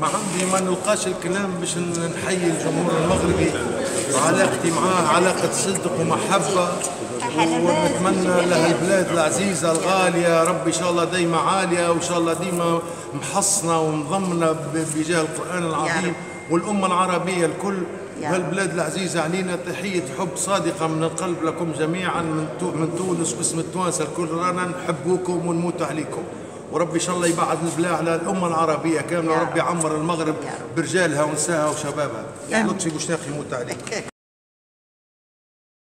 بقاش الكلام باش نحيي الجمهور المغربي علاقتي معاه علاقة صدق ومحبة. ونتمنى لها البلاد العزيزة الغالية. ربي إن شاء الله دايما عالية وإن شاء الله ديما محصنة ومضمنة بجاه القرآن العظيم والأمة العربية الكل. هالبلاد العزيزة علينا تحية حب صادقة من القلب لكم جميعا من تو- من تونس باسم التوانسة الكل. رانا نحبوكم ونموت عليكم. وربي إن شاء الله يبعد البلاء على الأمة العربية كاملة وربي رب. يعمر المغرب. برجالها ونسائها وشبابها. لطفي بوشناق يموت عليك